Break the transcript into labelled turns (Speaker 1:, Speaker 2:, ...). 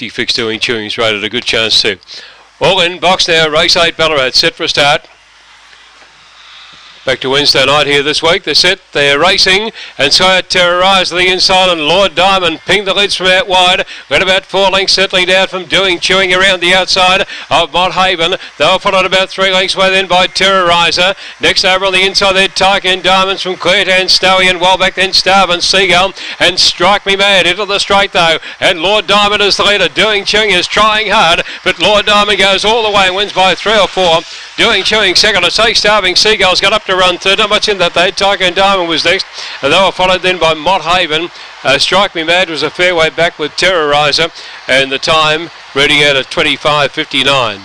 Speaker 1: 50 fixed doing Chewing's rated a good chance too. All in box now, race 8 Ballarat set for a start. Back to Wednesday night here this week. They're set, they're racing, and so it terrorised the inside, and Lord Diamond pinged the leads from out wide. Went about four lengths, settling down from doing, chewing around the outside of Mott Haven. They were followed about three lengths away then by Terrorizer. Next over on the inside there, Tycoon Diamonds from Queertown, Stowy and Wellback, then Starvin Seagull, and Strike Me Mad into the straight though. And Lord Diamond is the leader. Doing, chewing is trying hard, but Lord Diamond goes all the way and wins by three or four. Doing, chewing second. I say Starving Seagull's got up to run third. Not much in that they. Tycoon Diamond was next. And they were followed then by Mott Haven. Uh, Strike Me Mad was a fair way back with Terrorizer. And the time reading out at 25.59.